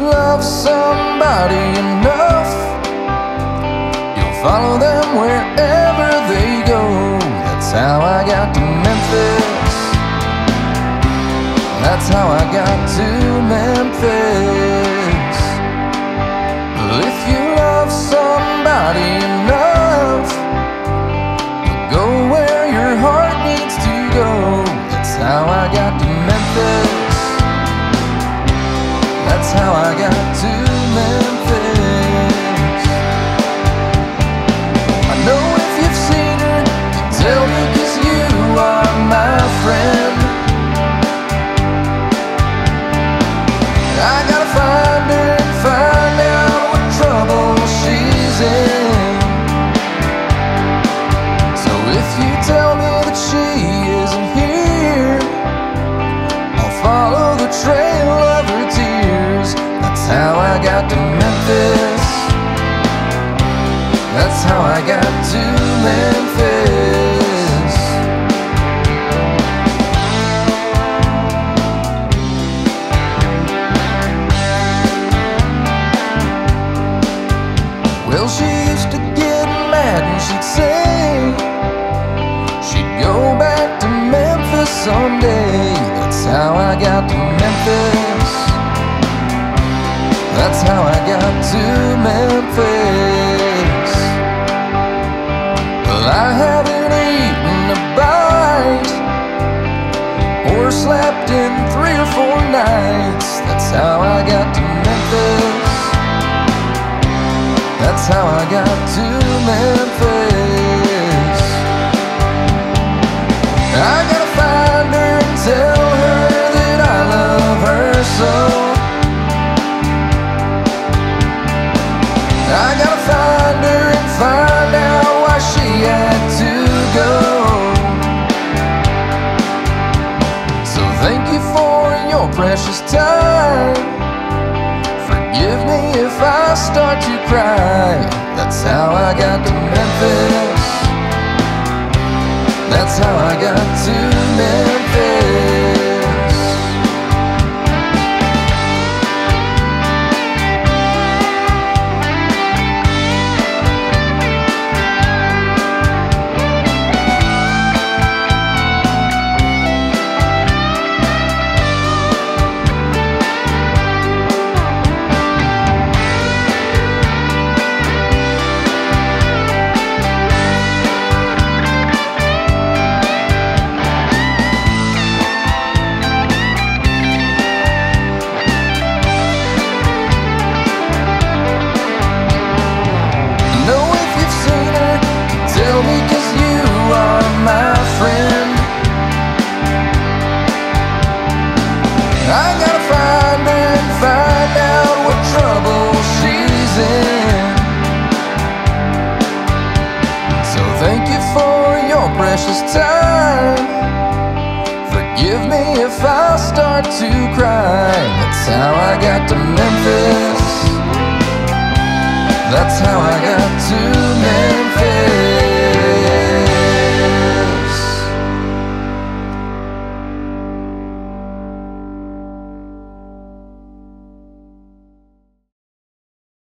love somebody enough, you'll follow them wherever they go. That's how I got to Memphis. That's how I got to Memphis. If you That's how I got to I got to Memphis. Well, she used to get mad and she'd say she'd go back to Memphis someday. That's how I got to Memphis. That's how I got to Memphis. Slept in three or four nights. That's how I got to Memphis. That's how I got to Memphis. You for your precious time. Forgive me if I start to cry. That's how I got to Memphis. That's how I got to Memphis. To cry. That's how I got to Memphis. That's how I got to.